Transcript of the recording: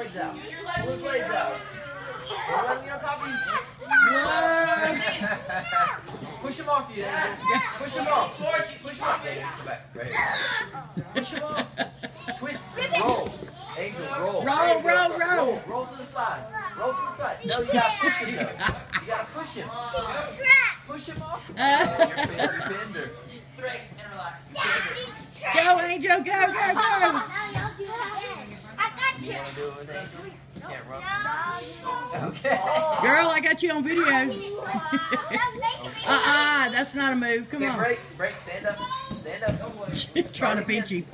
legs out. Pull his legs out. Don't let me on top of you. Push him off you. Angel. Push him off. Push him off. Angel, Come back. Right here. Push him off. Twist. Roll. Angel, roll. Roll, There you roll, roll. Roll. Roll to the side. Roll to the side. No, you gotta push him though. You gotta push him. Push him off. Oh, bender. You're bender. Thrace and relax. Go, Angel, go, go, go. I got you. You wanna do it with Angel? You can't run. Okay. Girl, I got you on video. Uh-uh. That's not a move. Come Okay, on. break. Break. Stand up. Stand up. Don't worry. Trying to beat you.